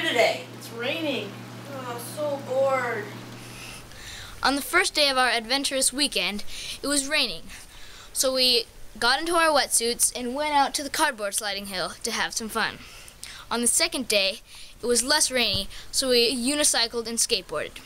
today? It's raining. Oh, so bored. On the first day of our adventurous weekend, it was raining. So we got into our wetsuits and went out to the cardboard sliding hill to have some fun. On the second day, it was less rainy, so we unicycled and skateboarded.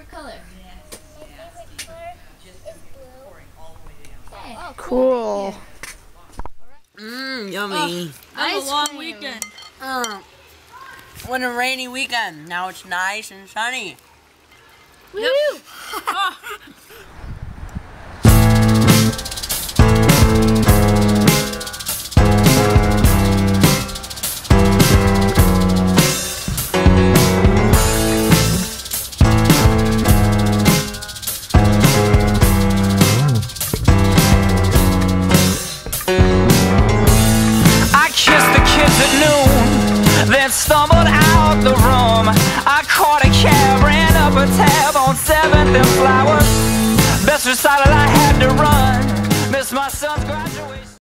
Favorite color? Cool. Mmm, yummy. I have a long weekend. Oh. What a rainy weekend. Now it's nice and sunny. I noon, stumbled out the room. I caught a cab, ran up a tab on 7th and Flowers. Best recital